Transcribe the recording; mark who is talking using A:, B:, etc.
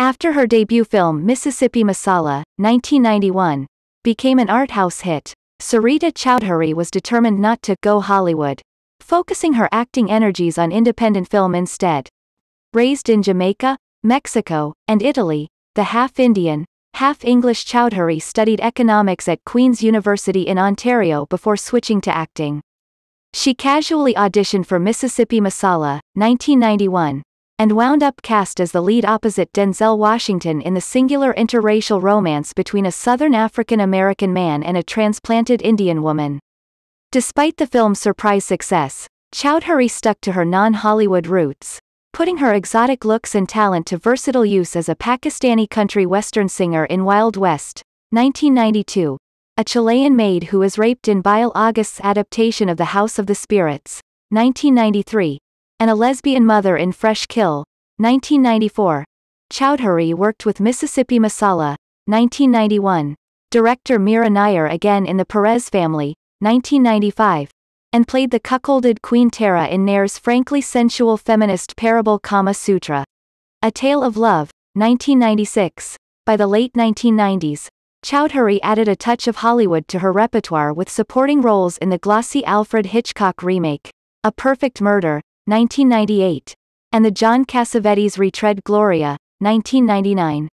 A: After her debut film Mississippi Masala, 1991, became an art house hit, Sarita Choudhury was determined not to go Hollywood, focusing her acting energies on independent film instead. Raised in Jamaica, Mexico, and Italy, the half-Indian, half-English Choudhury studied economics at Queen's University in Ontario before switching to acting. She casually auditioned for Mississippi Masala, 1991, and wound up cast as the lead opposite Denzel Washington in the singular interracial romance between a Southern African American man and a transplanted Indian woman. Despite the film's surprise success, Choudhury stuck to her non-Hollywood roots, putting her exotic looks and talent to versatile use as a Pakistani country western singer in Wild West, 1992, a Chilean maid who is raped in Bille August's adaptation of The House of the Spirits, 1993, and a lesbian mother in Fresh Kill, 1994. Choudhury worked with Mississippi Masala, 1991, director Mira Nair again in The Perez Family, 1995, and played the cuckolded Queen Tara in Nair's frankly sensual feminist parable Kama Sutra. A Tale of Love, 1996. By the late 1990s, Choudhury added a touch of Hollywood to her repertoire with supporting roles in the glossy Alfred Hitchcock remake, A Perfect Murder, 1998, and the John Cassavetes retread Gloria, 1999.